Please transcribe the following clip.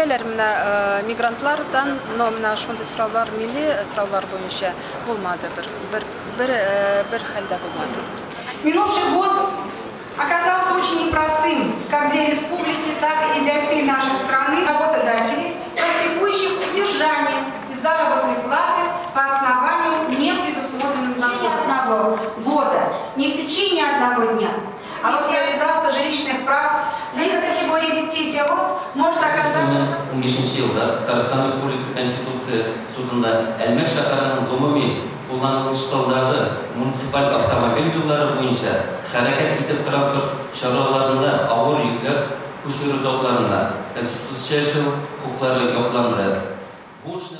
билелер мына э, мигрантлардан но мына ошондой суроолор милли суроолор боюнча болмады бир бир бир бир халда болмады Минувший год оказался очень непростым как для республики, так и для всей нашей страны. Работодателей, практикующих удержание заработной платы по основанию не предусмотренным законом одного года, не в течение одного дня. А вот реализация категории детей сирот может оказаться 2015 жылда Татарстан Республикасы Конституция судында Әлмәт шәһәренең гомуми кулланылыштагы муниципаль автомобиль юллары буенча хәрәкәт итеп транспорт чараларында авыр йөкләр күчерү затларында конституцияль хукуклары якланды. Бу эшне